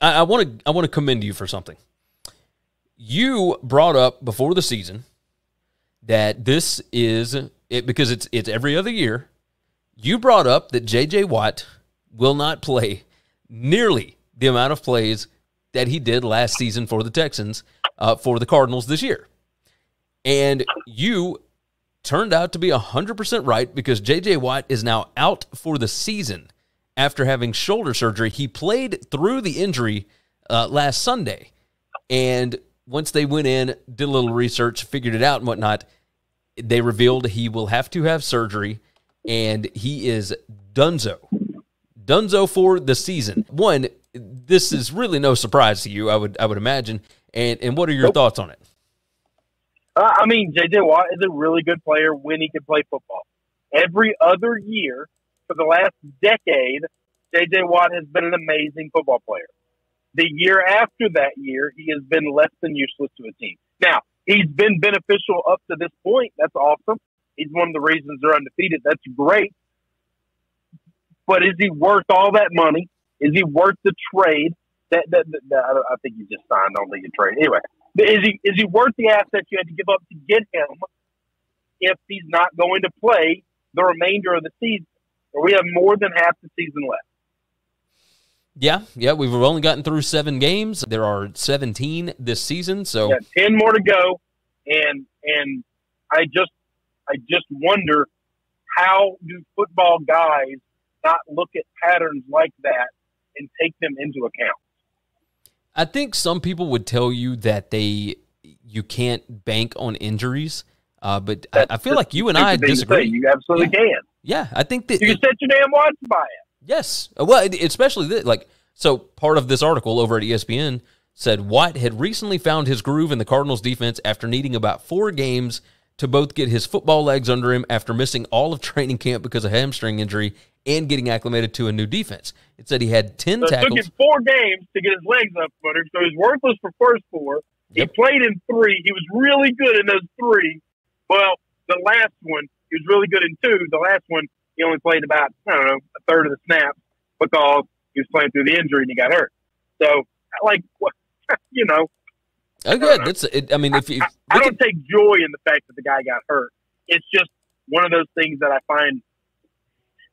I want to I want to commend you for something. You brought up before the season that this is it because it's it's every other year. You brought up that J.J. Watt will not play nearly the amount of plays that he did last season for the Texans uh, for the Cardinals this year, and you turned out to be 100% right because J.J. Watt is now out for the season after having shoulder surgery. He played through the injury uh, last Sunday. And once they went in, did a little research, figured it out and whatnot, they revealed he will have to have surgery and he is dunzo. Dunzo for the season. One, this is really no surprise to you, I would I would imagine. And and what are your nope. thoughts on it? Uh, I mean, JJ Watt is a really good player when he can play football. Every other year for the last decade, JJ Watt has been an amazing football player. The year after that year, he has been less than useless to a team. Now, he's been beneficial up to this point. That's awesome. He's one of the reasons they're undefeated. That's great. But is he worth all that money? Is he worth the trade? That, that, that, that I think he just signed on the trade. Anyway, is he is he worth the assets you had to give up to get him if he's not going to play the remainder of the season? We have more than half the season left. Yeah, yeah, we've only gotten through seven games. There are seventeen this season, so yeah, ten more to go. And and I just I just wonder how do football guys not look at patterns like that and take them into account? I think some people would tell you that they you can't bank on injuries, uh, but I, I, feel like you and I disagree. You absolutely yeah. can. Yeah, I think that you can set your damn watch by it. Yes, uh, well, especially this, like so. Part of this article over at ESPN said Watt had recently found his groove in the Cardinals' defense after needing about four games to both get his football legs under him after missing all of training camp because of hamstring injury and getting acclimated to a new defense. It said he had ten so tackles. It took him four games to get his legs up under so he's worthless for first four. Yep. He played in three. He was really good in those three. Well, the last one he was really good in two. The last one, he only played about, I don't know, a third of the snaps because he was playing through the injury and he got hurt. So, like, you know. Oh, good. That's. It, I mean, if you, I, I don't take joy in the fact that the guy got hurt. It's just one of those things that I find,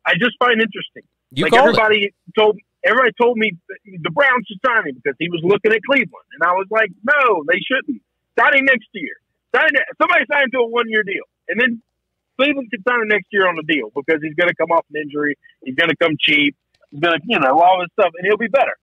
I just find interesting. You like everybody it. told, everybody told me the Browns should sign him because he was looking at Cleveland, and I was like, no, they shouldn't. Sign him next year. Sign somebody sign to a one year deal, and then Cleveland can sign him next year on a deal because he's going to come off an injury. He's going to come cheap. He's going to, you know, all this stuff, and he'll be better.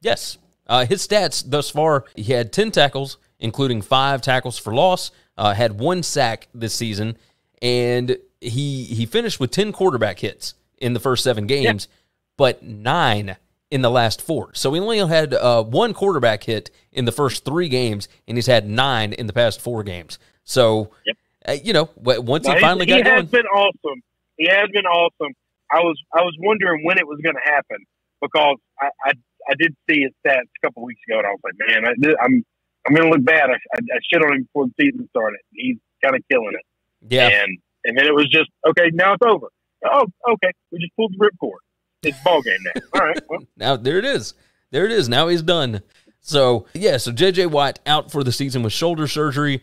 Yes. Uh, his stats thus far, he had 10 tackles, including five tackles for loss, uh, had one sack this season, and he he finished with 10 quarterback hits in the first seven games, yeah. but nine in the last four. So he only had uh, one quarterback hit in the first three games, and he's had nine in the past four games. So yep Uh, you know, once he finally got he going, has been awesome. He has been awesome. I was I was wondering when it was going to happen because I, I, I did see his stats a couple weeks ago, and I was like, man, I, I'm I'm going to look bad. I, I, I shit on him before the season started. He's kind of killing it. Yeah, and and then it was just okay. Now it's over. Oh, okay. We just pulled the ripcord. It's ball game now. All right. Well. now there it is. There it is. Now he's done. So, yeah, so JJ Watt out for the season with shoulder surgery.